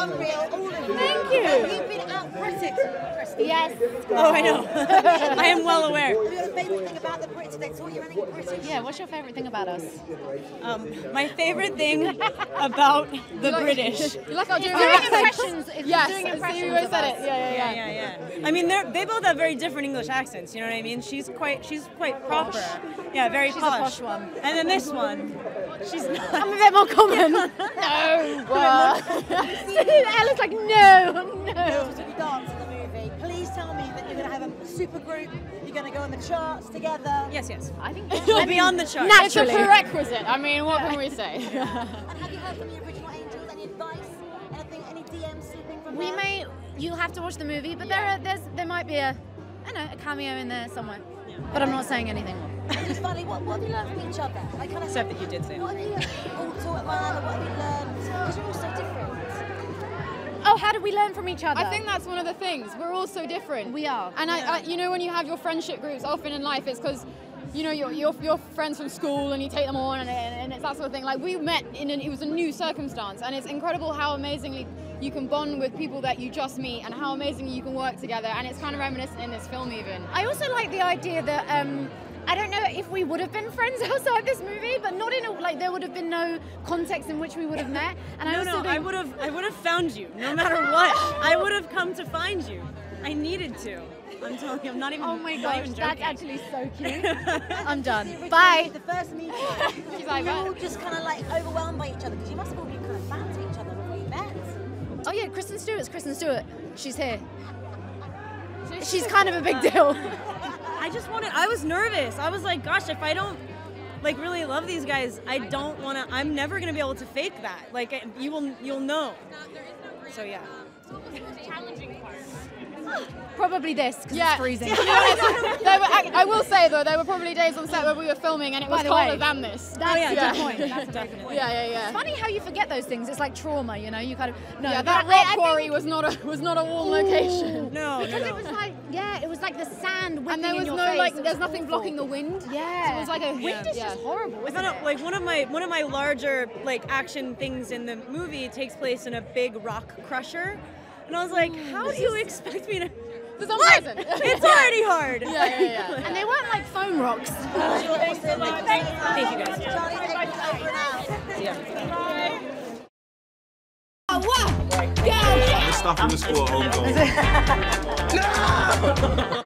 unreal. All of you. Thank you. You've been out British. Christy. Yes. Oh, I know. I am well aware. Have you got a favourite thing about the Brits? They taught you anything British? Yeah, what's your favourite thing about us? Um, my favorite thing about the British. You like our doing Doing impressions. It's Yes, doing so impressions you always said it. Yeah, yeah, yeah. Yeah, yeah. I mean, they they both have very different English accents. You know what I mean? She's quite she's quite proper. Yeah, very She's a posh. posh one. And then this one, she's not. I'm a bit more common. no. Ella's like, no, no. Please tell me that you're going to have a super group, you're going to go on the charts together. Yes, yes. I think We'll be on the chart. It's a prerequisite. I mean, what can we say? And have you heard from the original Angels? Any advice? Anything? Any DMs slipping from we them? may. You'll have to watch the movie, but there are there's there might be a I don't know a cameo in there somewhere. But I'm not saying anything more. Just finally, what, what have you learned from each other? I kind of Except that you did say What have you all taught Oh, how did we learn from each other? I think that's one of the things. We're all so different. We are. And I, I you know, when you have your friendship groups, often in life, it's because you know you're, you're, you're friends from school and you take them on, and, and it's that sort of thing. Like we met in an, it was a new circumstance, and it's incredible how amazingly you can bond with people that you just meet, and how amazingly you can work together. And it's kind of reminiscent in this film, even. I also like the idea that um, I don't know if we would have been friends outside this movie, but not in a like there would have been no context in which we would have met. And I No, also no, I would have I would have found you no matter what. I would have come to find you. I needed to. I'm telling you, I'm not even. Oh my gosh, that's actually so cute. I'm done. Bye. The first meeting, She's like, all just kind of like overwhelmed by each other because you must have all been kind of fans of each other before you met. Oh yeah, Kristen Stewart's Kristen Stewart. She's here. She's kind of a big deal. I just wanted. I was nervous. I was like, gosh, if I don't like really love these guys, I don't want to. I'm never gonna be able to fake that. Like I- you will, you'll know. So yeah. Probably this because Yeah. it's freezing. there were, I, I will say though, there were probably days on set where we were filming and it was colder way, than this. That's oh yeah, yeah. good point. That's definitely. Yeah, yeah, yeah. It's funny how you forget those things. It's like trauma, you know. You kind of no. yeah, but that I- rock I quarry think- was not a was not a warm location. No, no, Because no. it was like yeah, it was like the sand whipping And there in was your no face. like, there's nothing awful. blocking the wind. Yeah, So it was like a wind is yeah. just horrible. I Isn't found out it? like one of my one of my larger like action things in the movie takes place in a big rock crusher, and I was like, mm. how do you expect me to? What? It's already hard. Yeah, yeah, yeah. and they weren't like foam rocks. Thank you guys. Charlie's Angels over and out. See ya. Stuff in the school at home goal.